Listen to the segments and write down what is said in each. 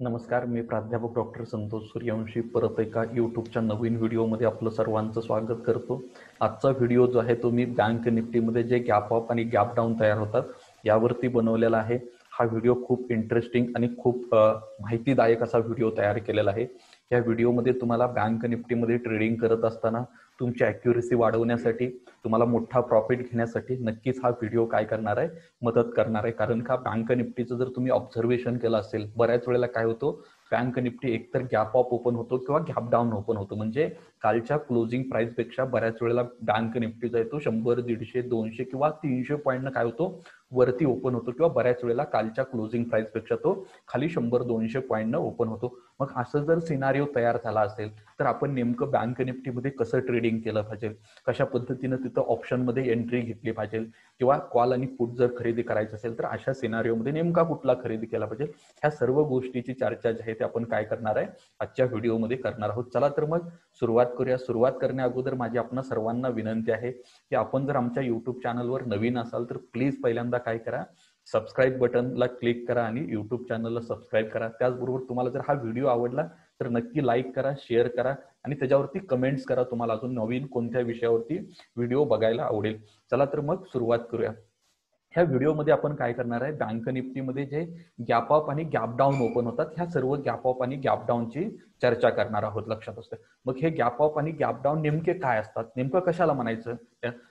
नमस्कार मी प्राध्यापक डॉक्टर संतोष सूर्यवंशी परत एका युट्यूबच्या नवीन व्हिडिओमध्ये आपलं सर्वांचं स्वागत करतो. आजचा व्हिडिओ जो आहे तो मी बँक निफ्टीमध्ये जे गॅप अप आणि गॅप डाऊन तयार होतात यावरती बनवलेला आहे. हा व्हिडिओ खूप इंटरेस्टिंग आणि खूप माहितीदायक असा व्हिडिओ तयार केलेला आहे. या व्हिडिओमध्ये तुम्हाला बँक निफ्टीमध्ये ट्रेडिंग करत असताना तुमची अॅक्युरेसी वाढवण्यासाठी तुम्हाला मोठा प्रॉफिट घेण्यासाठी नक्कीच हा व्हिडिओ काय करणार आहे मदत करणार आहे. कारण का बँक निफ्टीचं जर तुम्ही ऑब्झर्वेशन केलं असेल बऱ्याच वेळेला काय होतं बँक निफ्टी एकतर गॅप ऑफ ओपन होतो किंवा गॅप डाऊन ओपन होतो. म्हणजे कालच्या क्लोजिंग प्राइसपेक्षा बऱ्याच वेळेला बँक निफ्टीचा येतो शंभर दीडशे दोनशे किंवा तीनशे पॉईंट काय होतो वरती ओपन होतो किंवा बऱ्याच वेळेला कालच्या क्लोजिंग प्राइसपेक्षा तो खाली शंभर दोनशे पॉईंट ओपन होतो. मग असं जर सिनारिओ तयार झाला असेल तर आपण नेमकं बँक निफ्टीमध्ये कसं ट्रेडिंग केलं पाहिजे? कशा पद्धतीनं तिथं ऑप्शनमध्ये एंट्री घेतली पाहिजे? किंवा कॉल आणि पुट जर खरेदी करायचं असेल तर अशा सिनारिओमध्ये नेमका कुठला खरेदी केला पाहिजे? ह्या सर्व गोष्टीची चर्चा जी आहे ते आपण काय करणार आहे? आजच्या व्हिडिओमध्ये करणार आहोत. चला तर मग सुरुवात करूया. सुरुवात करण्या अगोदर माझी आपण सर्वांना विनंती आहे की आपण जर आमच्या युट्यूब चॅनलवर नवीन असाल तर प्लीज पहिल्यांदा काय करा? सबस्क्राईब बटनला क्लिक करा आणि युट्यूब चॅनलला सबस्क्राईब करा. त्याचबरोबर तुम्हाला जर हा व्हिडिओ आवडला तर नक्की लाईक करा शेअर करा आणि त्याच्यावरती कमेंट्स करा तुम्हाला. अजून नवीन कोणत्या विषयावरती व्हिडिओ बघायला आवडेल. चला तर मग सुरुवात करूया. ह्या व्हिडिओमध्ये आपण काय करणार आहे? बँक निफ्टीमध्ये जे गॅप अप आणि गॅप डाऊन ओपन होतात ह्या सर्व गॅप अप आणि गॅप डाऊनची चर्चा करणार आहोत लक्षात असते मग हे गॅप अप आणि गॅप डाऊन नेमके काय असतात? नेमकं कशाला म्हणायचं?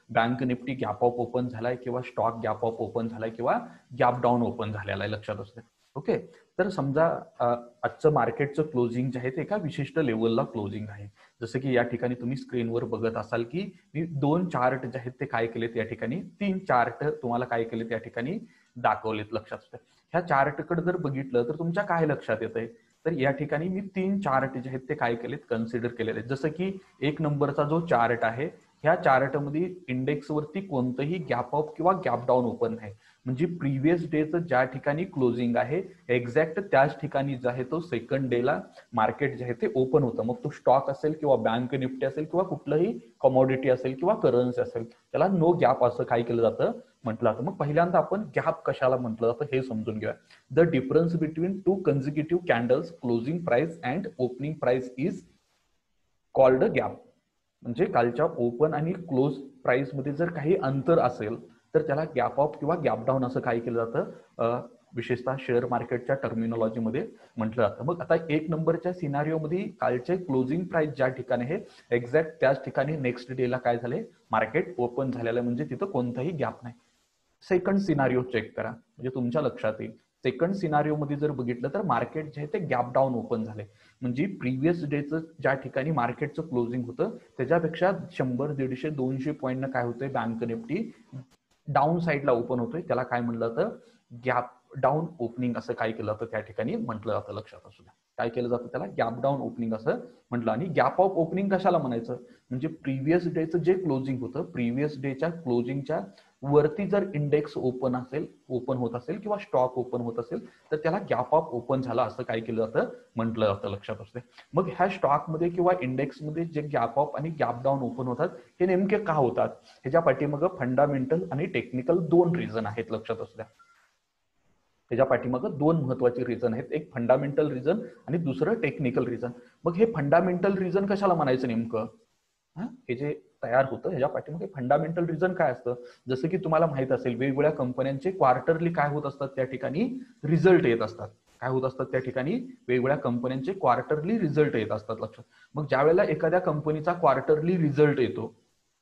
Bank Nifty gap up open झालाय किंवा स्टॉक गॅप अप ओपन झालाय किंवा गॅप डाऊन ओपन झालेला आहे लक्षात असते ओके? तर समजा आजचं मार्केटचं क्लोजिंग जे आहे ते एका विशिष्ट लेवलला क्लोजिंग आहे. जसं की या ठिकाणी तुम्ही स्क्रीनवर बघत असाल की मी दोन चार्ट जे आहेत ते काय केलेत या ठिकाणी? तीन चार्ट तुम्हाला काय केलेत या ठिकाणी दाखवलेत लक्षात. ह्या चार्टकडे जर बघितलं तर तुमच्या काय लक्षात येत आहे तर या ठिकाणी मी तीन चार्ट जे आहेत ते काय केलेत? कन्सिडर केलेले आहेत. जसं की एक नंबरचा जो चार्ट आहे ह्या चार्टमध्ये इंडेक्सवरती कोणतंही गॅप अप किंवा गॅप डाऊन ओपन नाही म्हणजे प्रिव्हियस डेचं ज्या ठिकाणी क्लोजिंग आहे एक्झॅक्ट त्याच ठिकाणी जे आहे तो सेकंड डेला मार्केट जे आहे ते ओपन होतं. मग तो स्टॉक असेल किंवा बँक निफ्टी असेल किंवा कुठलंही कमोडिटी असेल किंवा करन्सी असेल त्याला नो गॅप असं काय केलं जातं? म्हटलं जातं. मग पहिल्यांदा आपण गॅप कशाला म्हटलं जातं हे समजून घेऊया. The difference between two consecutive candles closing price and opening price is called gap म्हणजे कालच्या ओपन आणि क्लोज प्राइसमध्ये जर काही अंतर असेल तर त्याला गॅप ऑफ किंवा गॅप डाऊन असं काय केलं जातं. विशेषतः शेअर मार्केटच्या टर्मिनॉलॉजीमध्ये म्हटलं जातं. मग आता एक नंबरच्या सिनारिओमध्ये कालचे क्लोजिंग प्राइस ज्या ठिकाणी आहे एक्झॅक्ट त्याच ठिकाणी नेक्स्ट डेला काय झाले? मार्केट ओपन झालेलं म्हणजे तिथं कोणताही गॅप नाही. सेकंड सिनारिओ चेक करा. म्हणजे तुमच्या लक्षात येईल. सेकंड सिनारिओमध्ये जर बघितलं तर मार्केट जे आहे ते गॅप डाऊन ओपन झाले. म्हणजे प्रिव्हियस डेचं ज्या ठिकाणी मार्केटचं क्लोजिंग होतं त्याच्यापेक्षा शंभर दीडशे दोनशे पॉईंट काय होतंय बँक निफ्टी डाऊन साईडला ओपन होतोय. त्याला काय म्हटलं जातं गॅप डाऊन ओपनिंग असं काय केलं जातं त्या ठिकाणी म्हटलं जातं लक्षात असू द्या. काय केलं जातं त्याला? गॅप डाऊन ओपनिंग असं म्हटलं आणि गॅप ऑफ ओपनिंग कशाला म्हणायचं? म्हणजे प्रिव्हियस डेचं जे क्लोजिंग होतं प्रिव्हियस डेच्या क्लोजिंगच्या वरती जर इंडेक्स ओपन असेल ओपन होत असेल किंवा स्टॉक ओपन होत असेल तर त्याला गॅप ऑफ ओपन झाला असं काय केलं जातं? म्हटलं जातं लक्षात असते. मग ह्या स्टॉकमध्ये किंवा इंडेक्समध्ये जे गॅप ऑफ आणि गॅप डाऊन ओपन होतात हे नेमके का होतात? ह्याच्या पाठीमाग फंडामेंटल आणि टेक्निकल दोन रिझन आहेत लक्षात असू द्या. त्याच्या पाठीमागं दोन महत्त्वाचे रिझन आहेत एक फंडामेंटल रिझन आणि दुसरं टेक्निकल रिझन मग हे फंडामेंटल रिझन कशाला म्हणायचं नेमकं? हे जे तयार होतं ह्याच्या पाठीमागे फंडामेंटल रिझन काय असतं? जसं की तुम्हाला माहीत असेल वेगवेगळ्या कंपन्यांचे क्वार्टरली काय होत असतात त्या ठिकाणी? रिझल्ट येत असतात. काय होत असतात त्या ठिकाणी? वेगवेगळ्या कंपन्यांचे क्वार्टरली रिझल्ट येत असतात लक्षात. मग ज्या वेळेला एखाद्या कंपनीचा क्वार्टरली रिझल्ट येतो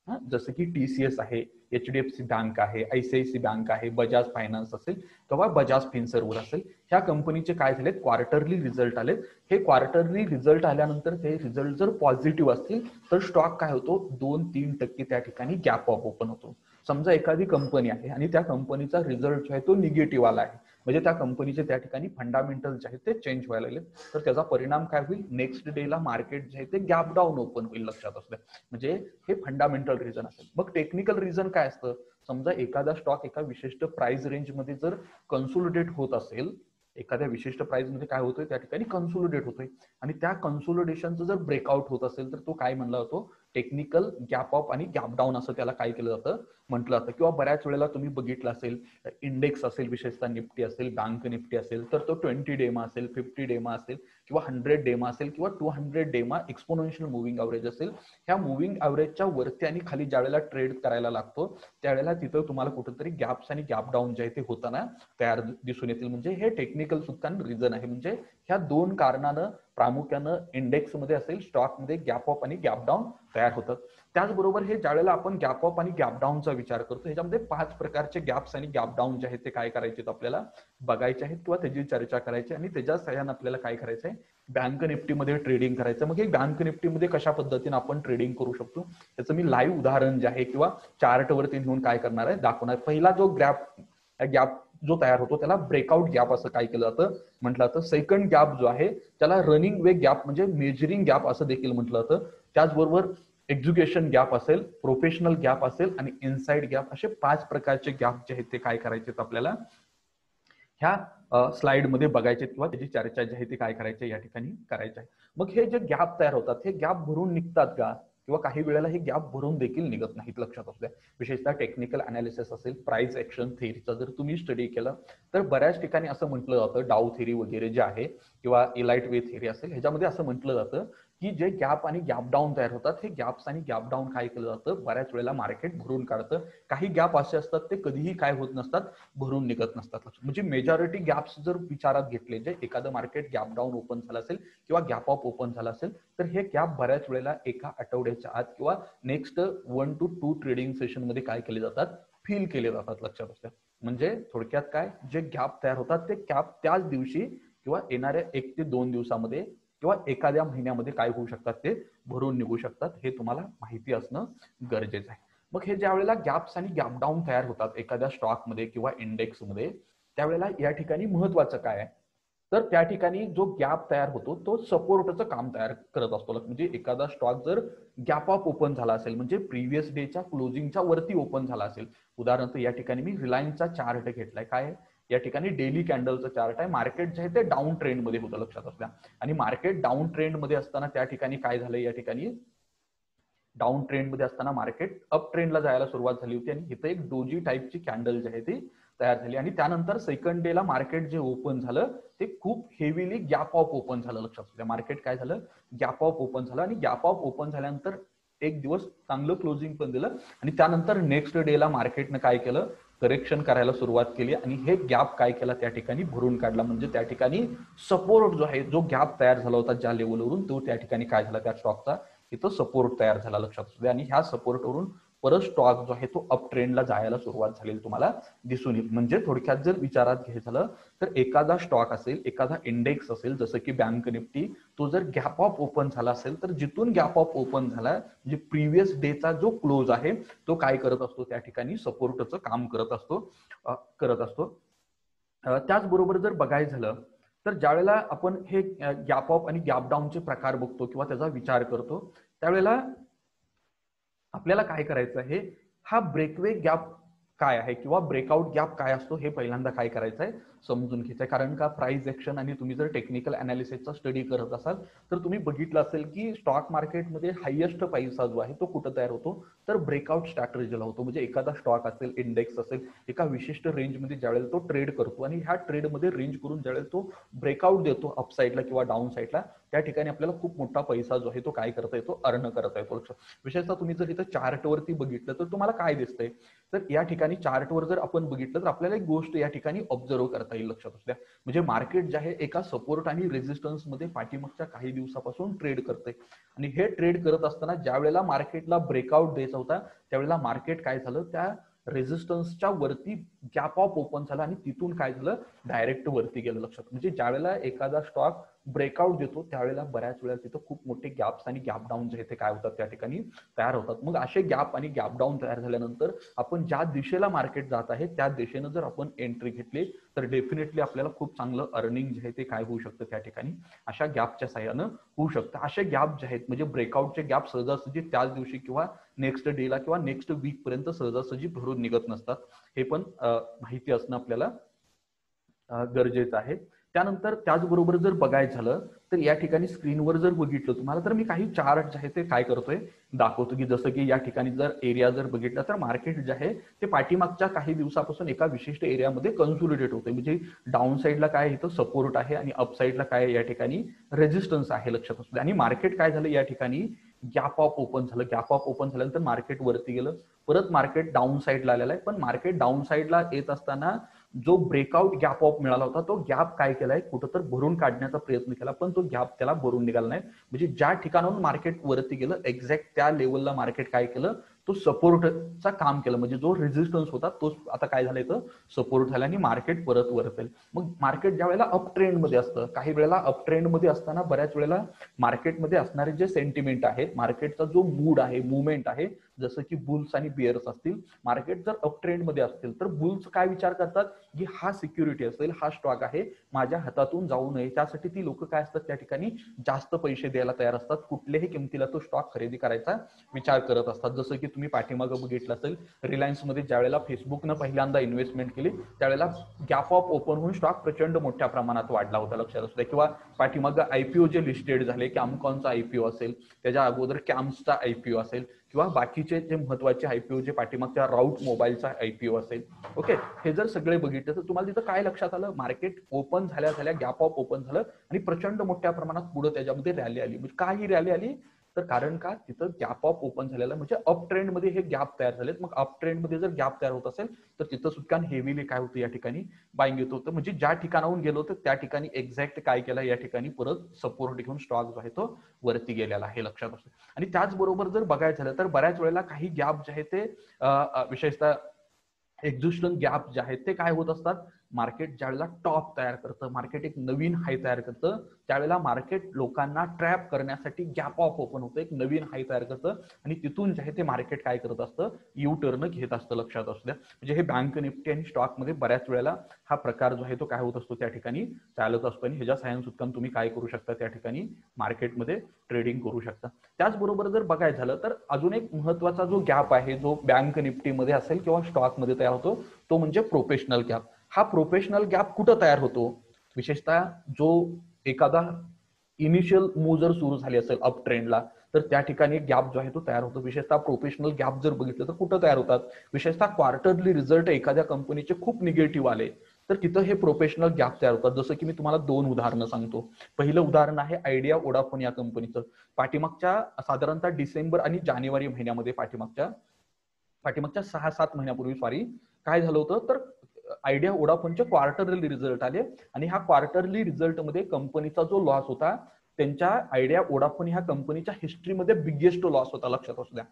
जसं की टी सीएस आहे H D F C bank आहे आयसीआयसी बँक आहे बजाज फायनान्स असेल किंवा बजाज फिन्सर्वर असेल ह्या कंपनीचे काय झालेत? क्वार्टरली रिझल्ट आलेत. हे क्वार्टरली रिझल्ट आल्यानंतर ते रिझल्ट जर पॉझिटिव्ह असतील तर स्टॉक काय होतो? दोन तीन टक्के त्या ठिकाणी गॅप ऑफ ओपन होतो. समजा एखादी कंपनी आहे आणि त्या कंपनीचा रिझल्ट जो आहे तो निगेटिव्ह आला आहे. म्हणजे त्या कंपनीचे त्या ठिकाणी फंडामेंटल जे आहेत ते चेंज व्हायला लागले तर त्याचा परिणाम काय होईल? नेक्स्ट डेला मार्केट जे आहे ते गॅप डाऊन ओपन होईल लक्षात असलं म्हणजे हे फंडामेंटल रिझन असेल. मग टेक्निकल रिझन काय असतं? समजा एखादा स्टॉक एका विशिष्ट प्राइस रेंजमध्ये जर कन्सोलिडेट होत असेल एखाद्या विशिष्ट प्राइसमध्ये काय होतोय त्या ठिकाणी कन्सोलिडेट होतोय. आणि त्या कन्सोलिडेशनचं जर ब्रेकआउट होत असेल तर तो काय म्हणला जातो? टेक्निकल गॅप अप आणि गॅप डाऊन असं त्याला काय केलं जातं? म्हटलं जातं. किंवा बऱ्याच वेळेला तुम्ही बघितलं असेल इंडेक्स असेल विशेषतः निफ्टी असेल बँक निफ्टी असेल तर तो ट्वेंटी डेमा असेल फिफ्टी डेमा असेल. किंवा हंड्रेड डेमा असेल किंवा two hundred DEMA exponential moving average असेल ह्या मुव्हिंग अवरेजच्या वरती आणि खाली ज्या वेळेला ट्रेड करायला लागतो त्यावेळेला तिथं तुम्हाला कुठेतरी गॅप्स आणि गॅप डाऊन जे आहे ते होताना तयार दिसून येतील. म्हणजे हे टेक्निकल सुद्धा रिझन आहे. म्हणजे ह्या दोन कारणानं प्रामुख्यानं इंडेक्समध्ये असेल स्टॉकमध्ये गॅप अप आणि गॅप डाऊन तयार होतं. त्याचबरोबर हे ज्यावेळेला आपण गॅप अप आणि गॅप डाऊनचा विचार करतो ह्याच्यामध्ये पाच प्रकारचे गॅप्स आणि गॅप डाऊन जे आहेत ते काय करायचे आपल्याला बघायचे आहेत किंवा त्याची चर्चा करायची आणि त्याच्या सहाय्यानं आपल्याला काय करायचं आहे? बँक निफ्टीमध्ये ट्रेडिंग करायचं. मग हे बँक निफ्टीमध्ये कशा पद्धतीने आपण ट्रेडिंग करू शकतो? त्याचं मी लाईव्ह उदाहरण जे आहे किंवा चार्टवरती घेऊन काय करणार आहे दाखवणार पहिला जो गॅप गॅप जो तयार होतो त्याला ब्रेकआउट गॅप असं काय केलं जातं? म्हटलं जातं सेकंड गॅप जो आहे त्याला रनिंग वे गॅप म्हणजे मेजरिंग गॅप असं देखील म्हटलं जातं. त्याचबरोबर एज्युकेशन गॅप असेल प्रोफेशनल गॅप असेल आणि इनसाइड गॅप असे पाच प्रकारचे गॅप जे आहेत ते काय करायचे आपल्याला? ह्या स्लाइडमध्ये बघायचे किंवा त्याची चर्चा जी आहे ती काय करायची या ठिकाणी करायची आहे. मग हे जे गॅप तयार होतात हे गॅप भरून निघतात का? किंवा काही वेळेला हे गॅप भरून देखील निघत नाहीत लक्षात असू द्या. विशेषतः टेक्निकल अनालिसिस असेल प्राइस ऍक्शन थेअरीचा जर तुम्ही स्टडी केला तर बऱ्याच ठिकाणी असं म्हटलं जातं डाव थेरी वगैरे जे आहे किंवा इलाइट वे थेरी असेल ह्याच्यामध्ये असं म्हटलं जातं की जे गॅप आणि गॅप डाऊन तयार होतात हे गॅप्स आणि गॅप डाऊन काय केलं जातं? बऱ्याच वेळेला मार्केट भरून काढतं. काही गॅप असे असतात ते कधीही काय होत नसतात भरून निघत नसतात. म्हणजे मेजॉरिटी गॅप्स जर विचारात घेतले जे एखादं मार्केट गॅप डाऊन ओपन झालं असेल किंवा गॅप ऑफ ओपन झालं असेल तर हे गॅप बऱ्याच वेळेला एका आठवड्याच्या आत किंवा next one to two trading सेशनमध्ये काय केले जातात? फील केले जातात लक्षात असते. म्हणजे थोडक्यात काय? जे गॅप तयार होतात ते गॅप त्याच दिवशी किंवा येणाऱ्या एक ते दोन दिवसामध्ये किंवा एखाद्या महिन्यामध्ये काय होऊ शकतात ते भरून निघू शकतात हे तुम्हाला माहिती असणं गरजेचं आहे. मग हे ज्या वेळेला गॅप्स आणि गॅप डाऊन तयार होतात एखाद्या स्टॉकमध्ये किंवा इंडेक्समध्ये त्यावेळेला या ठिकाणी महत्वाचं काय आहे? तर त्या ठिकाणी जो गॅप तयार होतो तो सपोर्टचं काम तयार करत असतो. म्हणजे एखादा स्टॉक जर गॅप ऑफ ओपन झाला असेल म्हणजे प्रिव्हियस डेच्या क्लोजिंगच्या वरती ओपन झाला असेल उदाहरणार्थ या ठिकाणी मी रिलायन्सचा चार्ट घेतलाय. काय या ठिकाणी डेली कॅन्डलचं चार्ट आहे. मार्केट जे आहे ते डाऊन ट्रेंडमध्ये होतं लक्षात असल्या. आणि मार्केट डाऊन ट्रेंडमध्ये असताना त्या ठिकाणी काय झालं या ठिकाणी डाऊन ट्रेंडमध्ये असताना मार्केट अप ट्रेंडला जायला सुरुवात झाली होती आणि इथं एक डोजी टाईपची कॅन्डल जी आहे ती तयार झाली. आणि त्यानंतर सेकंड डेला मार्केट जे ओपन झालं ते खूप हेवीली गॅप ऑफ ओपन झालं लक्षात असल्या. मार्केट काय झालं? गॅप ऑफ ओपन झालं आणि गॅप ऑफ ओपन झाल्यानंतर एक दिवस चांगलं क्लोजिंग पण दिलं. आणि त्यानंतर नेक्स्ट डेला मार्केटनं काय केलं? करेक्शन करायला सुरुवात केली आणि हे गॅप काय केला त्या ठिकाणी भरून काढला. म्हणजे त्या ठिकाणी सपोर्ट जो आहे जो गॅप तयार झाला होता ज्या लेवलवरून तो त्या ठिकाणी काय झाला? त्या स्टॉकचा इथं सपोर्ट तयार झाला लक्षात असू आणि ह्या सपोर्टवरून परत स्टॉक जो आहे तो अप ट्रेंडला जायला सुरुवात झालेली तुम्हाला दिसून येईल. म्हणजे थोडक्यात जर विचारात घ्यायचं झालं तर एखादा स्टॉक असेल एखादा इंडेक्स असेल जसं की बँक निफ्टी तो जर गॅप ऑफ ओपन झाला असेल तर जिथून गॅप ऑफ ओपन झाला म्हणजे प्रिव्हियस डेचा जो क्लोज आहे तो काय करत असतो? त्या ठिकाणी सपोर्टचं काम करत असतो करत असतो. त्याचबरोबर जर बघायचं झालं तर ज्यावेळेला आपण हे गॅप ऑफ आणि गॅप डाऊनचे प्रकार बघतो किंवा त्याचा विचार करतो त्यावेळेला आपल्याला काय करायचं आहे? हा ब्रेकवे गॅप काय आहे? किंवा ब्रेकआउट गॅप काय असतो? हे पहिल्यांदा काय करायचं आहे? समजून घ्यायचं. कारण का प्राइस ऍक्शन आणि तुम्ही जर टेक्निकल अनालिसिसचा स्टडी करत असाल तर तुम्ही बघितलं असेल की स्टॉक मार्केटमध्ये हायेस्ट पैसा जो आहे तो कुठं तयार होतो? तर ब्रेकआउट स्ट्रॅटर्जीला होतो. म्हणजे एखादा स्टॉक असेल इंडेक्स असेल एका विशिष्ट रेंजमध्ये ज्यावेळेला तो ट्रेड करतो आणि ह्या ट्रेडमध्ये रेंज करून ज्यावेळेला तो ब्रेकआउट देतो अपसाईडला किंवा डाऊन साईडला त्या ठिकाणी आपल्याला खूप मोठा पैसा जो आहे तो काय करता येतो? अर्न करता येतो. लक्षात. विशेषतः तुम्ही जर इथं चार्टवरती बघितलं तर तुम्हाला काय दिसतंय? तर या ठिकाणी चार्टवर जर आपण बघितलं तर आपल्याला एक गोष्ट या ठिकाणी ऑब्झर्व करता येईल लक्षात असल्या म्हणजे मार्केट जे आहे एका सपोर्ट आणि रेझिस्टन्समध्ये पाठीमागच्या काही दिवसापासून ट्रेड करते. आणि हे ट्रेड करत असताना ज्या वेळेला मार्केटला ब्रेकआउट द्यायचा होता त्यावेळेला मार्केट काय झालं? त्या रेझिस्टन्सच्या वरती गॅप ऑफ ओपन झाला आणि तिथून काय झालं? डायरेक्ट वरती गेलं लक्षात. म्हणजे ज्या वेळेला एखादा स्टॉक ब्रेकआउट देतो त्यावेळेला बऱ्याच वेळा तिथं खूप मोठे गॅप्स आणि गॅप डाऊन जे ते काय होतात त्या ठिकाणी तयार होतात. मग असे गॅप आणि गॅप डाऊन तयार झाल्यानंतर आपण ज्या दिशेला मार्केट जात आहे त्या दिशेनं जर आपण एंट्री घेतली तर डेफिनेटली आपल्याला खूप चांगलं अर्निंग जे आहे ते काय होऊ शकतं त्या ठिकाणी? अशा गॅपच्या साह्यानं होऊ शकतं. असे गॅप जे आहेत म्हणजे ब्रेकआउटचे गॅप सहजासहजी त्याच दिवशी किंवा नेक्स्ट डेला किंवा नेक्स्ट वीक पर्यंत सहजासहजी भरून निघत नसतात. हे पण माहिती असणं आपल्याला गरजेचं आहे. त्यानंतर त्याचबरोबर जर बघायचं झालं तर या ठिकाणी स्क्रीनवर जर बघितलं तुम्हाला तर मी काही चार्ट जे आहे ते काय करतोय दाखवतो की जसं की या ठिकाणी जर एरिया जर बघितला तर मार्केट जे आहे ते पाठीमागच्या काही दिवसापासून एका विशिष्ट एरियामध्ये कन्सोलिडेट होते म्हणजे डाऊन साईडला काय इथं सपोर्ट आहे आणि अप साईडला काय या ठिकाणी रेजिस्टन्स आहे लक्षात असू आणि मार्केट काय झालं या ठिकाणी गॅप ऑफ ओपन झालं. गॅप ऑफ ओपन झाल्यानंतर मार्केट वरती गेलं. परत मार्केट डाऊन साईडला आलेलं आहे. पण मार्केट डाऊन साईडला येत असताना जो ब्रेकआउट गॅप ऑफ मिळाला होता तो गॅप काय केलाय? कुठं तर भरून काढण्याचा प्रयत्न केला पण तो गॅप त्याला भरून निघाला नाही. म्हणजे ज्या ठिकाणाहून मार्केट वरती गेलं एक्झॅक्ट त्या लेवलला मार्केट काय केलं तो सपोर्टचा काम केलं. म्हणजे जो रेजिस्टन्स होता तो आता काय झालं तर सपोर्ट झाला आणि मार्केट परत वरत मग मार्केट ज्या वेळेला अपमध्ये असतं काही वेळेला अप ट्रेंडमध्ये असताना बऱ्याच वेळेला मार्केटमध्ये असणारे जे सेंटिमेंट आहेत मार्केटचा जो मूड आहे मुवमेंट आहे जसं की बुल्स आणि बिअर्स असतील मार्केट जर अप ट्रेंडमध्ये असतील तर बुल्स काय विचार करतात? की हा सिक्युरिटी असेल हा स्टॉक आहे माझ्या हातातून जाऊ नये. त्यासाठी ती लोक काय असतात त्या ठिकाणी? जास्त पैसे द्यायला तयार असतात. कुठल्याही किमतीला तो स्टॉक खरेदी करायचा विचार करत असतात. जसं की तुम्ही पाठीमागं बघितलं असेल रिलायन्समध्ये ज्यावेळेला फेसबुकनं पहिल्यांदा इन्व्हेस्टमेंट केली त्यावेळेला गॅप ऑफ ओपन होऊन स्टॉक प्रचंड मोठ्या प्रमाणात वाढला होता लक्षात असू द्या किंवा पाठीमागं आयपीओ जे लिस्टेड झाले कॅमकॉनचा आयपीओ असेल त्याच्या अगोदर कॅम्सचा आयपीओ असेल किंवा बाकीचे जे महत्त्वाचे आयपीओ जे पाठीमागच्या राऊट मोबाईलचा आयपीओ असेल ओके हे जर सगळे बघितलं तर तुम्हाला तिथं काय लक्षात आलं? मार्केट ओपन झाल्या झाल्या गॅप ऑफ ओपन झालं आणि प्रचंड मोठ्या प्रमाणात पुढे त्याच्यामध्ये रॅली आली. म्हणजे काय ही रॅली आली? तर कारण का? तिथं गॅप ऑफ ओपन झालेला म्हणजे अप ट्रेंडमध्ये हे गॅप तयार झालेत. मग अप ट्रेंडमध्ये जर गॅप तयार होत असेल तर तिथं सुद्धा हेवीली काय होतं या ठिकाणी? बाईंग येत होतं. म्हणजे ज्या ठिकाणाहून गेलो होतं त्या ठिकाणी एक्झॅक्ट काय केलं या ठिकाणी परत सपोर्ट घेऊन स्टॉक जो आहे तो वरती गेलेला आहे लक्षात असतो आणि त्याचबरोबर जर बघायचं झालं तर बऱ्याच वेळेला काही गॅप जे आहे ते विशेषतः एक्झिस्टन गॅप जे आहेत ते काय होत असतात? मार्केट ज्यावेळेला टॉप तयार करतं मार्केट एक नवीन हाय तयार करतं त्यावेळेला मार्केट लोकांना ट्रॅप करण्यासाठी गॅप ऑफ ओपन होतं एक नवीन हाय तयार करतं आणि तिथून जे आहे ते मार्केट काय करत असतं यू टर्न घेत असतं लक्षात असू द्या. म्हणजे हे बँक निफ्टी आणि स्टॉकमध्ये बऱ्याच वेळेला हा प्रकार जो आहे तो काय होत असतो त्या ठिकाणी चालत असतो आणि ह्याच्या सायन्स उत्तम तुम्ही काय करू शकता त्या ठिकाणी मार्केटमध्ये ट्रेडिंग करू शकता. त्याचबरोबर जर बघायचं झालं तर अजून एक महत्त्वाचा जो गॅप आहे जो बँक निफ्टीमध्ये असेल किंवा स्टॉकमध्ये तयार होतो तो म्हणजे प्रोफेशनल गॅप हा प्रोफेशनल गॅप कुठं तयार होतो? विशेषतः जो एखादा इनिशियल मूव जर सुरू झाली असेल अप ट्रेंडला तर त्या ठिकाणी गॅप जो आहे तो तयार होतो. विशेषतः प्रोफेशनल गॅप जर बघितलं तर कुठं तयार होतात? विशेषतः क्वार्टरली रिझल्ट एखाद्या कंपनीचे खूप निगेटिव्ह आले तर तिथं हे प्रोफेशनल गॅप तयार होतात. जसं की मी तुम्हाला दोन उदाहरणं सांगतो. पहिलं उदाहरण आहे आयडिया ओडाफोन या कंपनीचं पाठीमागच्या साधारणतः डिसेंबर आणि जानेवारी महिन्यामध्ये पाठीमागच्या पाठीमागच्या सहा सात महिन्यापूर्वी सॉरी काय झालं होतं? तर आयडिया ओडाफोनचे क्वार्टरली रिझल्ट आले. आणि ह्या क्वार्टरली रिझल्टमध्ये कंपनीचा जो लॉस होता त्यांच्या आयडिया ओडाफोन ह्या कंपनीच्या हिस्ट्रीमध्ये बिगेस्ट लॉस होता लक्षात असू द्या.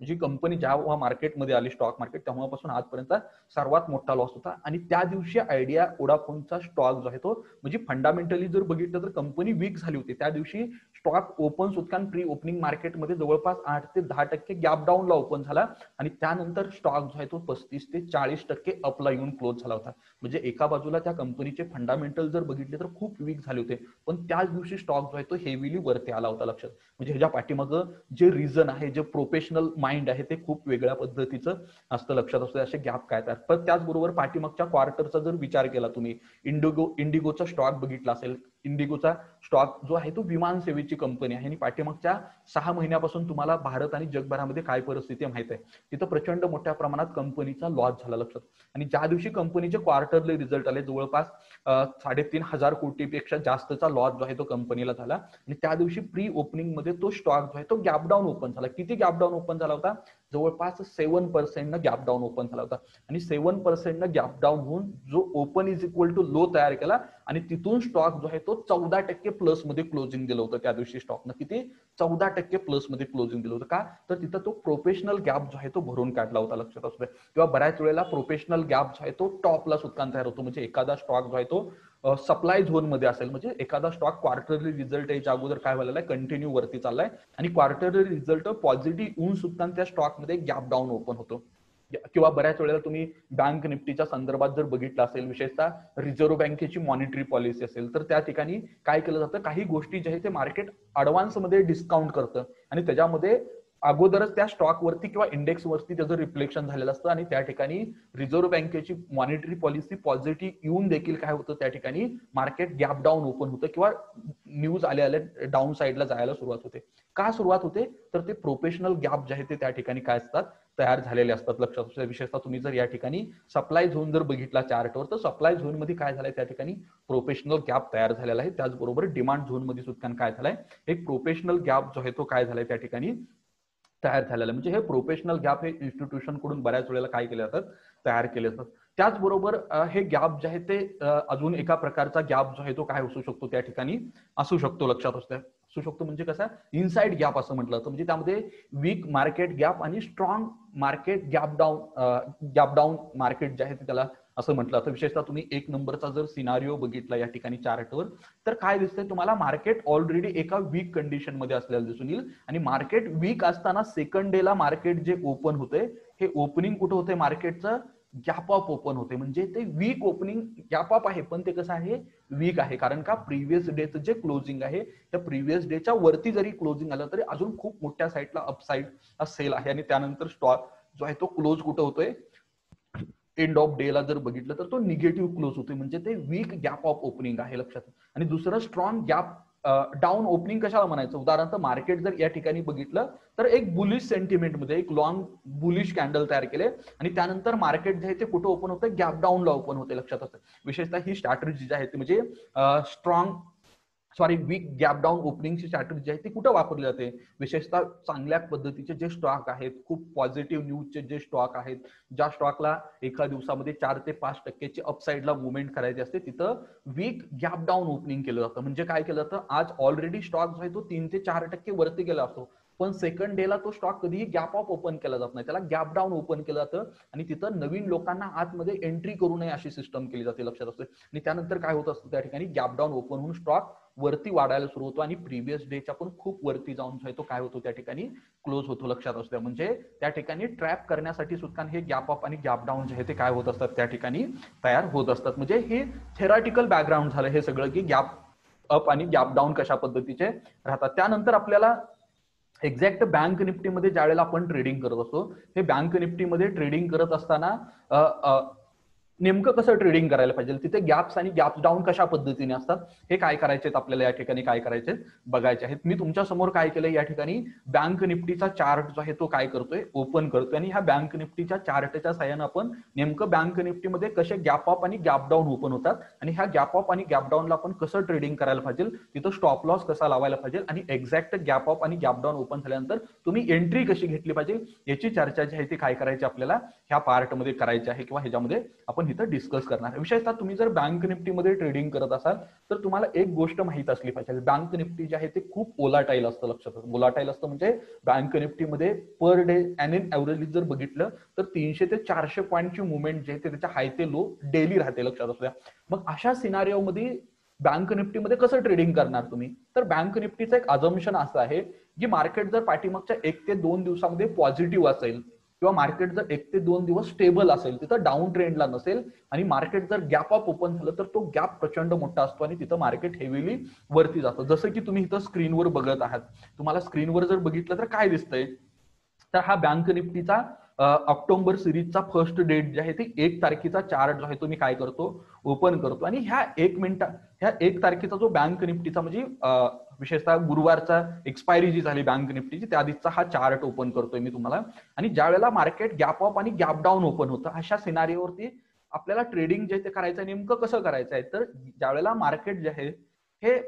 जी कंपनी जेव्हा मार्केटमध्ये आली स्टॉक मार्केट तेव्हापासून आजपर्यंत सर्वात मोठा लॉस होता. आणि त्या दिवशी आयडिया ओडाफोनचा स्टॉक जो आहे तो म्हणजे फंडामेंटली जर बघितलं तर कंपनी वीक झाली होती. त्या दिवशी स्टॉक ओपन सुद्धा प्री ओपनिंग मार्केटमध्ये जवळपास आठ ते दहा टक्के गॅप डाऊनला ओपन झाला. आणि त्यानंतर स्टॉक जो आहे तो पस्तीस ते चाळीस टक्के अपला येऊन क्लोज झाला होता. म्हणजे एका बाजूला त्या कंपनीचे फंडामेंटल जर बघितले तर खूप वीक झाले होते. पण त्याच दिवशी स्टॉक जो आहे तो हेवीली वरती आला होता लक्षात. म्हणजे ह्याच्या पाठीमागं जे रिझन आहे जे प्रोफेशनल माइंड आहे ते खूप वेगळ्या पद्धतीचं असतं लक्षात असतं असे गॅप काय तर पण त्याचबरोबर पाठीमागच्या क्वार्टरचा जर विचार केला तुम्ही इंडिगो इंडिगोचा स्टॉक बघितला असेल इंडिगोचा स्टॉक जो आहे तो विमान सेवेची कंपनी आहे. आणि पाठीमागच्या सहा महिन्यापासून तुम्हाला भारत आणि जगभरामध्ये काय परिस्थिती माहीत आहे? तिथं प्रचंड मोठ्या प्रमाणात कंपनीचा लॉस झाला लक्षात. आणि ज्या दिवशी कंपनीचे क्वार्टरले रिझल्ट आले जवळपास साडेतीन हजार कोटीपेक्षा जास्तचा लॉस जो आहे तो कंपनीला झाला. आणि त्या दिवशी प्री ओपनिंगमध्ये तो स्टॉक जो आहे तो गॅप डाऊन ओपन झाला. किती गॅपडाऊन ओपन झाला होता? जवळपास सेव्हन पर्सेंटनं गॅप डाऊन ओपन झाला होता. आणि सेव्हन पर्सेंटनं गॅप डाऊन होऊन जो open is equal to low तयार केला आणि तिथून स्टॉक जो आहे तो चौदा टक्के प्लसमध्ये क्लोजिंग दिलं होतं. त्या दिवशी स्टॉकनं किती? चौदा टक्के प्लसमध्ये क्लोजिंग दिलं होतं. का? तर तिथं तो प्रोफेशनल गॅप जो आहे तो भरून काढला होता. लक्षात असू किंवा बऱ्याच वेळेला प्रोफेशनल गॅप जो आहे तो टॉपला सुद्धा तयार होतो. म्हणजे एखादा स्टॉक जो आहे तो सप्लाय झोनमध्ये असेल. म्हणजे एखादा स्टॉक क्वार्टरली रिझल्ट याच्या अगोदर काय व्हायला कंटिन्यू वरती चाललाय. आणि क्वार्टरली रिझल्ट पॉझिटिव्ह येऊन सुद्धा त्या स्टॉकमध्ये गॅप डाऊन ओपन होतो. किंवा बऱ्याच वेळेला तुम्ही बँक निफ्टीच्या संदर्भात जर बघितलं असेल विशेषतः रिझर्व्ह बँकेची मॉनिटरी पॉलिसी असेल तर त्या ठिकाणी काय केलं जातं? काही गोष्टी ज्या आहे ते मार्केट ऍडव्हान्समध्ये डिस्काउंट करतं. आणि त्याच्यामध्ये अगोदरच त्या स्टॉकवरती किंवा इंडेक्सवरती त्याचं रिफ्लेक्शन झालेलं असतं आणि त्या ठिकाणी रिझर्व्ह बँकेची मॉनिटरी पॉलिसी पॉझिटिव्ह येऊन देखील काय होतं? त्या ठिकाणी मार्केट गॅप डाऊन ओपन होतं किंवा न्यूज आले आले डाऊन साईडला जायला सुरुवात होते. का सुरुवात होते? तर ते प्रोफेशनल गॅप जे आहे ते त्या ठिकाणी काय असतात? तयार झालेले असतात. लक्षात विशेषतः तुम्ही जर या ठिकाणी सप्लाय झोन जर बघितला चार्टवर तर सप्लाय झोनमध्ये काय झालंय? त्या ठिकाणी प्रोफेशनल गॅप तयार झालेला आहे. त्याचबरोबर डिमांड झोनमध्ये सुद्धा काय झालाय? एक प्रोफेशनल गॅप जो आहे तो काय झालाय? त्या ठिकाणी तयार झालेलं म्हणजे हे प्रोफेशनल गॅप हे इन्स्टिट्यूशनकडून बऱ्याच वेळेला काय केले जातात? तयार केले जातात. त्याचबरोबर हे गॅप जे आहे ते अजून एका प्रकारचा गॅप जो आहे तो काय असू शकतो त्या ठिकाणी असू शकतो लक्षात असतो असू शकतो म्हणजे कसा? इनसाइड गॅप असं म्हटलं तर म्हणजे त्यामध्ये वीक मार्केट गॅप आणि strong market gap down gap down market जे आहे ते त्याला असं म्हटलं. तर विशेषतः तुम्ही एक नंबरचा जर सिनारिओ बघितला या ठिकाणी चार्टवर तर काय दिसतंय? तुम्हाला मार्केट ऑलरेडी एका वीक कंडिशनमध्ये असलेलं दिसून येईल. आणि मार्केट वीक असताना सेकंड डेला मार्केट जे ओपन होते हे ओपनिंग कुठं होते मार्केटचं गॅप ऑफ ओपन होते म्हणजे ते वीक ओपनिंग गॅप ऑफ आहे पण ते कसं आहे? वीक आहे. कारण का? प्रिव्हियस डेचं जे क्लोजिंग आहे त्या प्रिव्हियस डेच्या वरती जरी क्लोजिंग आलं तरी अजून खूप मोठ्या साईडला अपसाईड सेल आहे. आणि त्यानंतर स्टॉक जो आहे तो क्लोज कुठं होतोय? एंड ऑफ डे ला जर बघितलं तर तो निगेटिव्ह क्लोज होतोय. म्हणजे ते वीक गॅप ऑफ ओपनिंग आहे लक्षात. आणि दुसरं स्ट्रॉंग गॅप डाऊन ओपनिंग कशाला म्हणायचं? उदाहरणार्थ मार्केट जर या ठिकाणी बघितलं तर एक बुलिश सेंटिमेंटमध्ये एक लॉंग बुलिश कॅन्डल तयार केले. आणि त्यानंतर मार्केट जे आहे ते कुठं ओपन होतं गॅप डाऊनला ओपन होते लक्षात असतं. विशेषतः ही स्ट्रॅटर्जी जी आहे ती म्हणजे strong sorry weak gap down ओपनिंगची strategy आहे ती कुठं वापरली जाते? विशेषतः चांगल्या पद्धतीचे जे स्टॉक आहेत खूप पॉझिटिव्ह न्यूजचे जे स्टॉक आहेत ज्या स्टॉकला एका दिवसामध्ये चार ते पाच टक्क्याची अपसाईडला मुवमेंट करायची असते तिथं वीक गॅप डाऊन ओपनिंग केलं जातं. म्हणजे काय केलं जातं? आज ऑलरेडी स्टॉक जो आहे तो तीन ते चार टक्के वरती गेला असतो. पण सेकंड डेला तो स्टॉक कधीही गॅप ऑफ ओपन केला जात नाही. त्याला गॅप डाऊन ओपन केलं जातं आणि तिथं नवीन लोकांना आतमध्ये एंट्री करू नये अशी सिस्टम केली जाते लक्षात असते आणि त्यानंतर काय होत असतं त्या ठिकाणी गॅप डाऊन ओपन होऊन स्टॉक वरती वाढायला सुरू होतो आणि प्रिव्हियस डेच्या पण खूप वरती जाऊन जो आहे तो काय होतो त्या ठिकाणी क्लोज होतो लक्षात असतो म्हणजे त्या ठिकाणी ट्रॅप करण्यासाठी सुद्धा हे गॅप अप आणि गॅप डाऊन जे आहे ते काय होत असतात त्या ठिकाणी तयार होत असतात. म्हणजे हे थेराटिकल बॅकग्राऊंड झालं हे सगळं की गॅप अप आणि गॅप डाऊन कशा पद्धतीचे राहतात. त्यानंतर आपल्याला एक्झॅक्ट बँक निफ्टीमध्ये ज्यावेळेला आपण ट्रेडिंग करत असतो हे बँक निफ्टीमध्ये ट्रेडिंग करत असताना नेमकं कसं ट्रेडिंग करायला पाहिजे? तिथे गॅप्स आणि गॅप्स डाऊन कशा पद्धतीने असतात? हे काय करायचे आपल्याला या ठिकाणी? काय करायचे बघायचे आहेत. मी तुमच्यासमोर काय केलंय? या ठिकाणी बँक निफ्टीचा चार्ट जो आहे तो काय करतोय? ओपन करतोय. आणि ह्या बँक निफ्टीच्या चार्टच्या साह्यानं आपण नेमकं बँक निफ्टीमध्ये कसे गॅप अप आणि गॅप डाऊन ओपन होतात? आणि ह्या गॅप अप आणि गॅप डाऊनला आपण कसं ट्रेडिंग करायला पाहिजे? तिथं स्टॉप लॉस कसा लावायला पाहिजे? आणि एक्झॅक्ट गॅप अप आणि गॅप डाऊन ओपन झाल्यानंतर तुम्ही एंट्री कशी घेतली पाहिजे? याची चर्चा जी आहे ती काय करायची आपल्याला? ह्या पार्टमध्ये करायची आहे किंवा ह्याच्यामध्ये आपण आपण इथं डिस्कस करणार. विशेषतः तुम्ही जर बँक निफ्टीमध्ये ट्रेडिंग करत असाल तर तुम्हाला एक गोष्ट माहीत असली पाहिजे. बँक निफ्टी जे आहे ते खूप ओलाटाईल असतं लक्षात ओलाटाईल असतं म्हणजे बँक निफ्टीमध्ये per day and in average जर बघितलं तर तीनशे ते चारशे पॉईंटची मुवमेंट जे आहे ते त्याच्या हाय ते लो डेली राहते लक्षात असल्या मग अशा सिनारिओमध्ये बँक निफ्टीमध्ये कसं ट्रेडिंग करणार तुम्ही? तर बँक निफ्टीचं एक अजम्पन असं आहे की मार्केट जर पाठीमागच्या एक ते दोन दिवसामध्ये पॉझिटिव्ह असेल किंवा मार्केट जर एक ते दोन दिवस स्टेबल असेल तिथं डाऊन ट्रेंडला नसेल आणि मार्केट जर गॅप ऑफ ओपन झालं तर तो गॅप प्रचंड मोठा असतो आणि तिथं मार्केट हेवीली वरती जातं. जसं की तुम्ही इथं स्क्रीनवर बघत आहात. तुम्हाला स्क्रीनवर जर बघितलं तर काय दिसतंय? तर हा बँक निफ्टीचा ऑक्टोबर सिरीजचा फर्स्ट डेट जे आहे ती एक तारखेचा चार्ट जो आहे तो मी काय करतो? ओपन करतो. आणि ह्या एक मिनिटा ह्या एक तारखेचा जो बँक निफ्टीचा म्हणजे विशेषतः गुरुवारचा एक्सपायरी जी झाली बँक निफ्टीची त्या हा चार्ट ओपन करतोय मी तुम्हाला. आणि ज्या वेळेला मार्केट गॅप अप आणि गॅप डाऊन ओपन होतं अशा सिनारीवरती आपल्याला ट्रेडिंग जे ते करायचं नेमकं कसं करायचं आहे तर ज्या वेळेला मार्केट जे आहे हे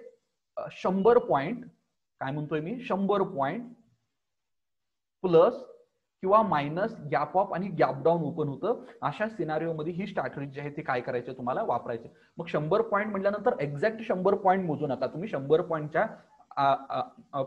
शंभर पॉइंट काय म्हणतोय मी? शंभर पॉइंट प्लस किंवा मायनस गॅप अप आणि गॅप डाऊन ओपन होतं अशा सिनारिओमध्ये ही स्ट्रॅटजी जी आहे ती काय करायचे तुम्हाला वापरायचे. मग शंभर पॉईंट म्हटल्यानंतर एक्झॅक्ट शंभर पॉईंट मोजू नका तुम्ही शंभर पॉईंटच्या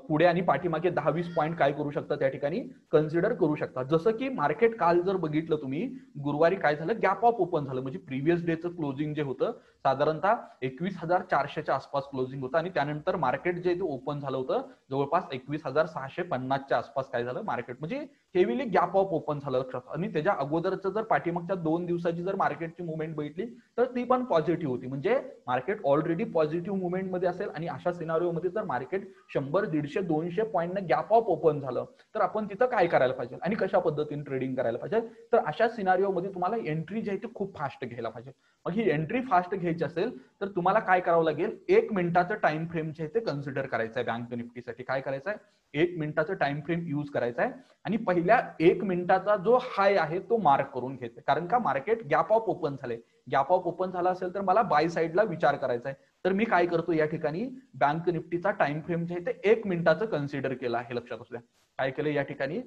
पुढे आणि पाठीमागे दहा वीस पॉईंट काय करू शकता त्या ठिकाणी कन्सिडर करू शकता. जसं की मार्केट काल जर बघितलं तुम्ही गुरुवारी काय झालं? गॅप ऑफ ओपन झालं. म्हणजे प्रिव्हियस डेचं क्लोजिंग जे होतं साधारणतः एकवीस हजार चारशेच्या आसपास क्लोजिंग होतं आणि त्यानंतर मार्केट जे ओपन झालं होतं जवळपास एकवीस हजार सहाशे पन्नासच्या आसपास काय झालं मार्केट म्हणजे हेवीली गॅप ऑफ ओपन झालं लक्षात. आणि त्याच्या अगोदरचं जर पाठीमागच्या दोन दिवसाची जर मार्केटची मुवमेंट बघितली तर ती पण पॉझिटिव्ह होती. म्हणजे मार्केट ऑलरेडी पॉझिटिव्ह मुवमेंटमध्ये असेल आणि अशा सिनारिओमध्ये जर मार्केट शंभर दीडशे दोनशे पॉईंटनं गॅप ऑफ ओपन झालं तर आपण तिथं काय करायला पाहिजे आणि कशा पद्धतीने ट्रेडिंग करायला पाहिजे? तर अशा सिनारिओमध्ये तुम्हाला एंट्री जी आहे ती खूप फास्ट घ्यायला पाहिजे. मग ही एंट्री फास्ट घ्यायची असेल तर तुम्हाला काय करावं लागेल? एक मिनिटाचं टाइम फ्रेम जे आहे ते कन्सिडर करायचं आहे बँक निफ्टीसाठी काय करायचं आहे एक मिनिटाचं टाइम फ्रेम युज करायचा आहे आणि पहिल्या एक मिनिटाचा जो हाय आहे तो मार्क करून घ्यायचा कारण का? मार्केट गॅप ऑफ ओपन झाले गॅप ऑफ ओपन झाला असेल तर मला बाय साईडला विचार करायचा आहे तर मी काय करतो या ठिकाणी? बँक निफ्टीचा टाइम फ्रेम जे आहे ते एक मिनिटाचं कन्सिडर केलं आहे. लक्षात असू काय केलं या ठिकाणी?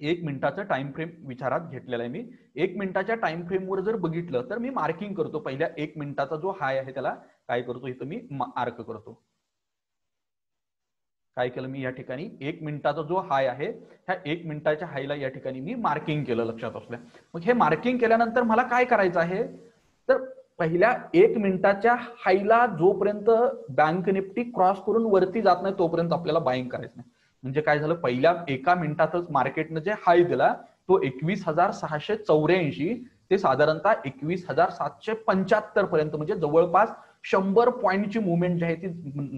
एक मिनिटाचा टाइम फ्रेम विचारात घेतलेला आहे मी. एक मिनिटाच्या टाइम फ्रेमवर जर बघितलं तर मी मार्किंग करतो. पहिल्या एक मिनिटाचा जो हाय आहे त्याला काय करतो? इथं मी मार्क करतो. काय केलं मी या ठिकाणी? एक मिनिटाचा जो हाय आहे ह्या एक मिनिटाच्या हायला या ठिकाणी मी मार्किंग केलं लक्षात असल्या. मग हे मार्किंग केल्यानंतर मला काय करायचं आहे? तर पहिल्या एक मिनिटाच्या हायला जोपर्यंत बँक निफ्टी क्रॉस करून वरती जात नाही तोपर्यंत आपल्याला बाईंग करायचं नाही. म्हणजे काय झालं? पहिल्या एका मिनिटातच मार्केटनं जे हाय दिला तो एकवीस हजार सहाशे चौऱ्याऐंशी ते साधारणतः एकवीस हजार सातशे पंच्याहत्तर पर्यंत म्हणजे जवळपास शंभर पॉईंटची मुवमेंट जी आहे ती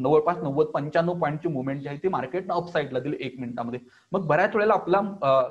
जवळपास नव्वद पंच्याण्णव पॉईंटची मुवमेंट जी आहे ती मार्केटनं अपसाईडला दिली एक मिनिटामध्ये. मग बऱ्याच वेळेला आपला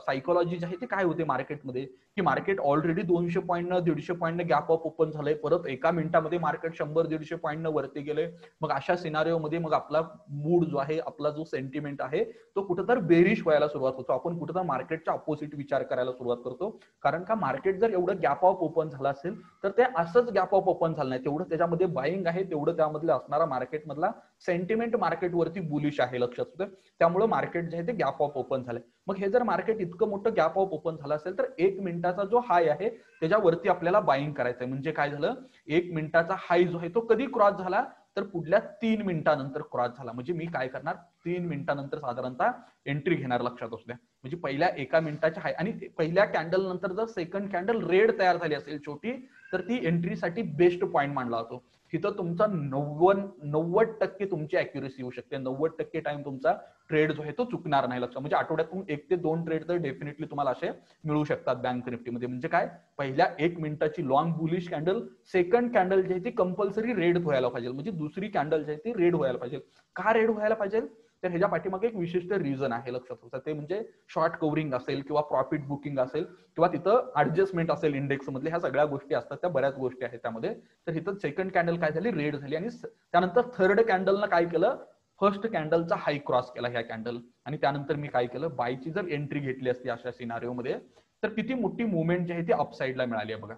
सायकोलॉजी जी आहे ती काय होते मार्केटमध्ये की मार्केट ऑलरेडी दोनशे पॉईंटनं दीडशे पॉईंटनं गॅप ऑफ ओपन झालंय. परत एका मिनिटामध्ये मार्केट शंभर दीडशे पॉईंटनं वरती गेले मग अशा सिनारिओमध्ये मग आपला मूड जो आहे आपला जो सेंटिमेंट आहे तो कुठं तर बेरिश व्हायला सुरुवात होतो. आपण कुठं तर मार्केटच्या अपोजिट विचार करायला सुरुवात करतो. कारण का मार्केट जर एवढं गॅप ऑफ ओपन झालं असेल तर ते असंच गॅप ऑफ ओपन झालं नाही. तेवढं त्याच्यामध्ये बाईंग आहे तेवढं त्यामधलं असणारा मार्केटमधला सेंटिमेंट मार्केटवरती बुलिश आहे लक्षात होतं त्यामुळे मार्केट जे आहे ते गॅप ऑफ ओपन झालंय. मग हे जर मार्केट इतकं मोठं गॅप ऑफ ओपन झालं असेल तर एक मिनिटाचा जो हाय आहे त्याच्यावरती आपल्याला बाईंग करायचंय. म्हणजे काय झालं? एक मिनिटाचा हाय जो आहे तो कधी क्रॉस झाला? तर पुढल्या तीन मिनिटानंतर क्रॉस झाला. म्हणजे मी काय करणार? तीन मिनिटानंतर साधारणतः एंट्री घेणार लक्षात असू द्या. म्हणजे पहिल्या एका मिनिटाच्या हाय आणि पहिल्या कॅन्डल नंतर जर सेकंड कॅन्डल रेड तयार झाली असेल छोटी तर ती एंट्रीसाठी बेस्ट पॉईंट मानला जातो. तिथं तुमचा नव्वद नव्वद टक्के तुमची अॅक्युरेसी येऊ शकते. नव्वद टक्के टाइम तुमचा ट्रेड जो आहे तो चुकणार नाही लक्षात. म्हणजे आठवड्यातून एक ते दोन ट्रेड तर डेफिनेटली तुम्हाला असे मिळू शकतात बँक निफ्टीमध्ये म्हणजे काय? पहिल्या एक मिनिटाची long bullish candle second candle जी आहे ती कंपल्सरी रेड व्हायला पाहिजे. म्हणजे दुसरी कॅन्डल जी आहे ती रेड व्हायला पाहिजे. का रेड व्हायला पाहिजे? तर ह्याच्या पाठीमागे एक विशिष्ट रिझन आहे लक्षात होतं ते म्हणजे शॉर्ट कव्हरिंग असेल किंवा प्रॉफिट बुकिंग असेल किंवा तिथं ऍडजस्टमेंट असेल इंडेक्स मधले ह्या सगळ्या गोष्टी असतात त्या बऱ्याच गोष्टी आहेत त्यामध्ये. तर इथं सेकंड कॅन्डल काय झाली? रेड झाली. आणि त्यानंतर थर्ड कॅन्डलनं काय केलं? फर्स्ट कॅन्डलचा हाय क्रॉस केला ह्या कॅन्डल आणि त्यानंतर मी काय केलं? बायची जर एंट्री घेतली असती अशा सिनारिओमध्ये तर किती मोठी मुवमेंट जी आहे ती अपसाईडला मिळाली आहे बघा.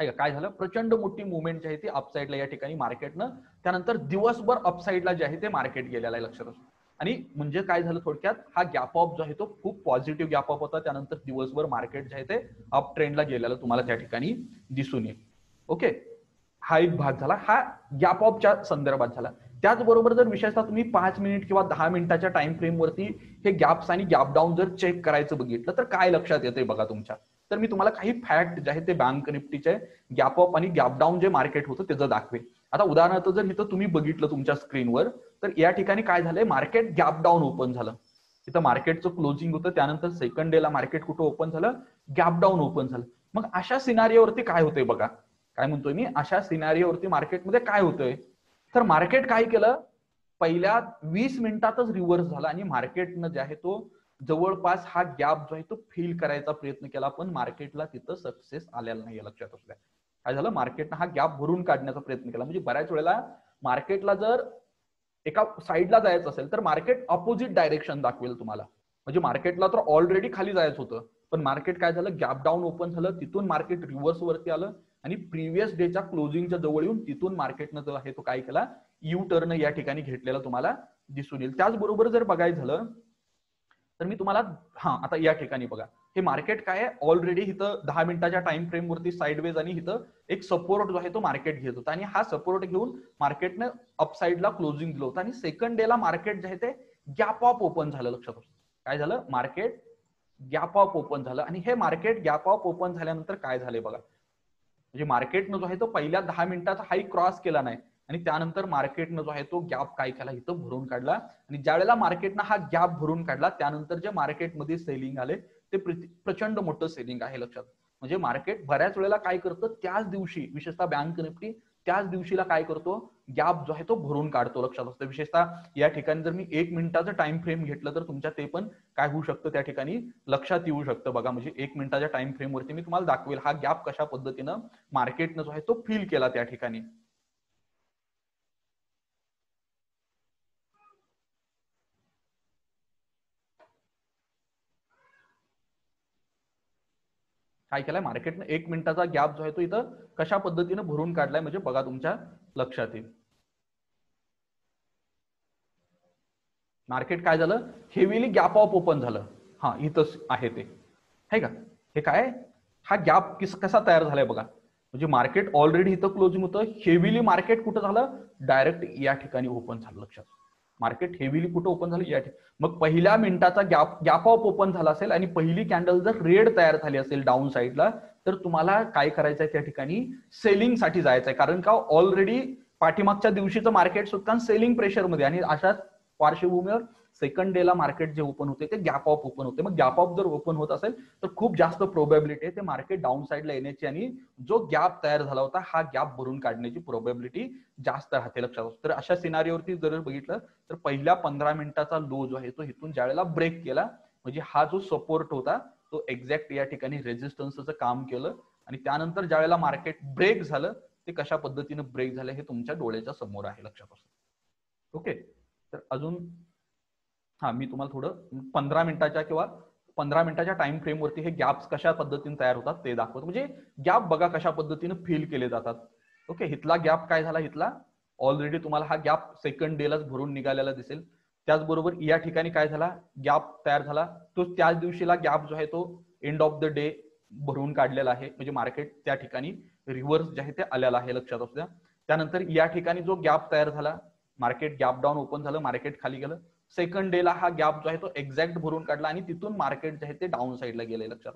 काय झालं? प्रचंड मोठी मुवमेंट जी आहे ती अपसाईडला या ठिकाणी मार्केटनं त्यानंतर दिवसभर अपसाईडला जे आहे ते मार्केट गेलेलं आहे लक्षात आणि म्हणजे काय झालं थोडक्यात हा गॅप ऑफ जो आहे तो खूप पॉझिटिव्ह गॅप ऑफ होता. त्यानंतर दिवसभर मार्केट जे आहे ते अप ट्रेंडला गेलेलं तुम्हाला त्या ठिकाणी दिसून येईल. ओके हा एक भाग झाला. हा गॅप ऑफच्या संदर्भात झाला. त्याचबरोबर जर विशेषतः तुम्ही पाच मिनिट किंवा दहा मिनिटाच्या टाइम फ्रेमवरती हे गॅप्स आणि गॅप डाऊन जर चेक करायचं बघितलं तर काय लक्षात येते बघा तुमच्या? तर मी तुम्हाला काही फॅक्ट जे आहे ते बँक निफ्टीचे गॅप अप आणि गॅप डाऊन जे मार्केट होतं त्याचं दाखवेल आता उदाहरणार्थ जर इथं तुम्ही बघितलं तुमच्या स्क्रीनवर तर या ठिकाणी काय झालंय? मार्केट गॅप डाऊन ओपन झालं. इथं मार्केटचं क्लोजिंग होतं त्यानंतर सेकंड डेला मार्केट कुठं ओपन झालं? गॅप डाऊन ओपन झालं. मग अशा सिनारीवरती काय होतंय बघा? काय म्हणतोय मी? अशा सिनारीवरती मार्केटमध्ये काय होतंय? तर मार्केट काय केलं? पहिल्या वीस मिनिटातच रिव्हर्स झाला आणि मार्केटनं जे आहे तो जवळपास हा गॅप जो आहे तो फिल करायचा प्रयत्न केला पण मार्केटला तिथं सक्सेस आलेला नाही लक्षात असल्या काय झालं? मार्केटनं हा गॅप भरून काढण्याचा प्रयत्न केला. म्हणजे बऱ्याच वेळेला मार्केटला जर एका साईडला जायचं असेल तर मार्केट अपोजिट डायरेक्शन दाखवेल तुम्हाला. म्हणजे मार्केटला तर ऑलरेडी खाली जायचं होतं पण मार्केट काय झालं? गॅप डाऊन ओपन झालं तिथून मार्केट रिव्हर्स वरती आलं आणि प्रिव्हियस डेच्या क्लोजिंगच्या जवळ येऊन तिथून मार्केटनं जो आहे तो काय केला? यू टर्न या ठिकाणी घेतलेला तुम्हाला दिसून येईल. त्याचबरोबर जर बघायचं झालं तर मी तुम्हाला हा आता या ठिकाणी बघा. हे मार्केट काय आहे? ऑलरेडी इथं दहा मिनिटाच्या टाइम फ्रेम वरती साईडवेज आणि इथं एक सपोर्ट जो आहे तो मार्केट घेत होता. आणि हा सपोर्ट घेऊन मार्केटनं अपसाईडला क्लोजिंग दिलं होतं. आणि सेकंड डेला मार्केट जे आहे ते गॅप ऑफ ओपन झालं लक्षात काय झालं? मार्केट गॅप ऑफ ओपन झालं. आणि हे मार्केट गॅप ऑफ ओपन झाल्यानंतर काय झालंय बघा? म्हणजे मार्केटनं जो आहे तो पहिल्या दहा मिनिटाचा हाई क्रॉस केला नाही. आणि त्यानंतर मार्केटनं जो आहे तो गॅप काय केला इथं भरून काढला. आणि ज्या वेळेला मार्केटनं हा गॅप भरून काढला त्यानंतर जे मार्केटमध्ये सेलिंग आले ते प्रचंड मोठं सेलिंग आहे लक्षात. म्हणजे मार्केट बऱ्याच वेळेला काय करतं त्याच दिवशी विशेषतः बँक निफ्टी त्याच दिवशीला काय करतो गॅप जो आहे तो भरून काढतो लक्षात असतं. विशेषतः या ठिकाणी जर मी एक मिनिटाचं टाइम फ्रेम घेतलं तर तुमच्या ते पण काय होऊ शकतं त्या ठिकाणी लक्षात येऊ शकतं. बघा म्हणजे एक मिनिटाच्या टाइम फ्रेमवरती मी तुम्हाला दाखवेल हा गॅप कशा पद्धतीनं मार्केटनं जो आहे तो फील केला त्या ठिकाणी. काय केलाय? मार्केटनं एक मिनिटाचा गॅप जो आहे तो इथं कशा पद्धतीने भरून काढलाय म्हणजे बघा तुमच्या लक्षात येईल. मार्केट काय झालं? हेवीली गॅप ऑफ ओपन झालं. हा इथंच आहे ते. है का? हे काय? हा गॅप किस कसा तयार झालाय बघा. म्हणजे मार्केट ऑलरेडी इथं क्लोजिंग होतं. हेवीली मार्केट कुठं झालं? डायरेक्ट या ठिकाणी ओपन झालं लक्षात. मार्केट हेवीली कुठं ओपन झालं? या ठिकाणी. मग पहिल्या मिनिटाचा गॅप गॅप ऑफ ओपन झाला असेल आणि पहिली कॅन्डल जर रेड तयार झाली असेल डाऊन साईडला तर तुम्हाला काय करायचंय त्या ठिकाणी? सेलिंगसाठी आहे. कारण का ऑलरेडी पाठीमागच्या दिवशीचं मार्केट सुद्धा सेलिंग प्रेशरमध्ये आणि अशाच पार्श्वभूमीवर सेकंड डेला मार्केट जे ओपन होते ते गॅप ऑफ ओपन होते. मग गॅप ऑफ जर ओपन होत असेल तर खूप जास्त प्रोबॅबिलिटी आहे ते मार्केट डाऊन साईडला येण्याची आणि जो गॅप तयार झाला होता हा गॅप भरून काढण्याची प्रोबॅबिलिटी जास्त राहते लक्षात तर अशा सिनारीवरती जर बघितलं तर पहिल्या पंधरा मिनिटाचा लो जो आहे तो इथून ज्यावेळेला ब्रेक केला म्हणजे हा जो सपोर्ट होता तो एक्झॅक्ट या ठिकाणी रेजिस्टन्सचं काम केलं आणि त्यानंतर ज्यावेळेला मार्केट ब्रेक झालं ते कशा पद्धतीनं ब्रेक झालं हे तुमच्या डोळ्याच्या समोर आहे लक्षात असतं. ओके तर अजून हा मी तुम्हाला थोडं पंधरा मिनिटाच्या किंवा पंधरा मिनिटाच्या टाइम फ्रेमवरती हे गॅप्स कशा पद्धतीने तयार होतात ते दाखवतो. म्हणजे गॅप बघा कशा पद्धतीने फिल केले जातात. ओके हितला गॅप काय झाला? हितला ऑलरेडी तुम्हाला हा गॅप सेकंड डेलाच भरून निघालेला दिसेल. त्याचबरोबर या ठिकाणी काय झाला? गॅप तयार झाला. तो त्याच दिवशीला गॅप जो आहे तो एंड ऑफ द डे भरून काढलेला आहे. म्हणजे मार्केट त्या ठिकाणी रिव्हर्स जे आहे ते आलेला आहे लक्षात असू द्या. त्यानंतर या ठिकाणी जो गॅप तयार झाला मार्केट गॅप डाऊन ओपन झालं मार्केट खाली गेलं सेकंड डेला हा गॅप जो आहे तो एक्झॅक्ट भरून काढला आणि तिथून मार्केट जे आहे ते डाऊन साईडला गेले लक्षात.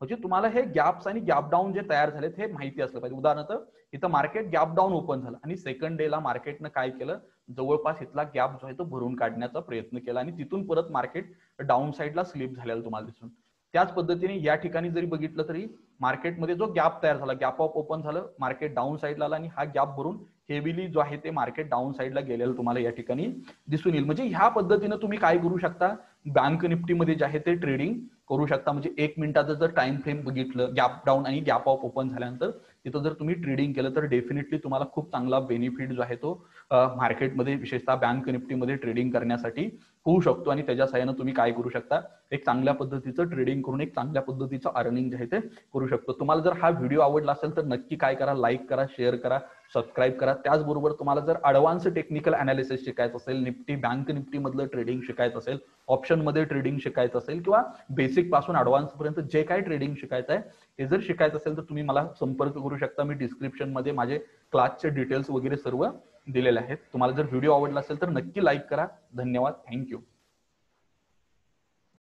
म्हणजे तुम्हाला हे गॅप्स आणि गॅप डाऊन जे तयार झालेत हे माहिती असलं पाहिजे. उदाहरणार्थ इथं मार्केट गॅप डाऊन ओपन झालं आणि सेकंड डेला मार्केटनं काय केलं? जवळपास इथला गॅप जो आहे तो भरून काढण्याचा प्रयत्न केला आणि तिथून परत मार्केट डाऊन साईडला स्लिप झालेलं तुम्हाला दिसून. त्याच पद्धतीने या ठिकाणी जरी बघितलं तरी मार्केटमध्ये जो गॅप तयार झाला गॅप ऑफ ओपन झालं मार्केट डाऊन साईडला आला आणि हा गॅप भरून हेवीली जो आहे ते मार्केट डाऊन साईडला गेलेलं तुम्हाला या ठिकाणी दिसून येईल. म्हणजे ह्या पद्धतीनं तुम्ही काय करू शकता? बँक निफ्टीमध्ये जे आहे ते ट्रेडिंग करू शकता. म्हणजे एक मिनिटाचं जर टाइम फ्रेम बघितलं गॅप डाऊन आणि गॅप ऑफ ओपन झाल्यानंतर तिथं जर तुम्ही ट्रेडिंग केलं तर डेफिनेटली तुम्हाला खूप चांगला बेनिफिट जो आहे तो मार्केटमध्ये विशेषतः बँक निफ्टीमध्ये ट्रेडिंग करण्यासाठी होऊ शकतो आणि त्याच्या सहाय्यानं तुम्ही काय करू शकता? एक चांगल्या पद्धतीचं ट्रेडिंग करून एक चांगल्या पद्धतीचं अर्निंग जे आहे ते करू शकतो. तुम्हाला जर हा व्हिडिओ आवडला असेल तर नक्की काय करा? लाईक करा शेअर करा सबस्क्राईब करा. त्याचबरोबर तुम्हाला जर ॲडव्हान्स टेक्निकल अनालिसिस शिकायचं असेल निफ्टी बँक निफ्टी मधलं ट्रेडिंग शिकायचं असेल ऑप्शनमध्ये ट्रेडिंग शिकायचं असेल किंवा बेसिकपासून ऍडव्हान्स पर्यंत जे काही ट्रेडिंग शिकायचं आहे हे जर शिकायचं असेल तर तुम्ही मला संपर्क करू शकता. मी डिस्क्रिप्शनमध्ये माझे क्लासचे डिटेल्स वगैरे सर्व दिलेले आहेत. तुम्हाला जर व्हिडिओ आवडला असेल तर नक्की लाईक करा. धन्यवाद. थँक्यू